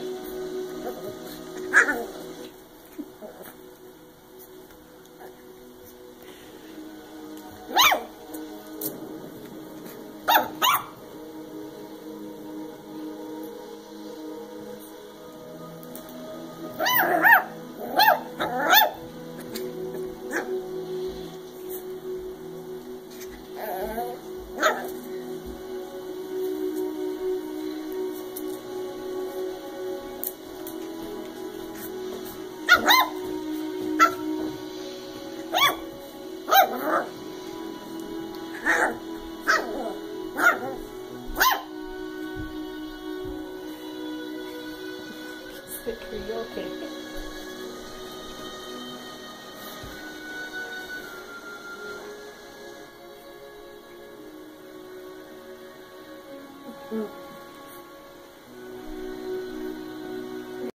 Stick you okay? Mm.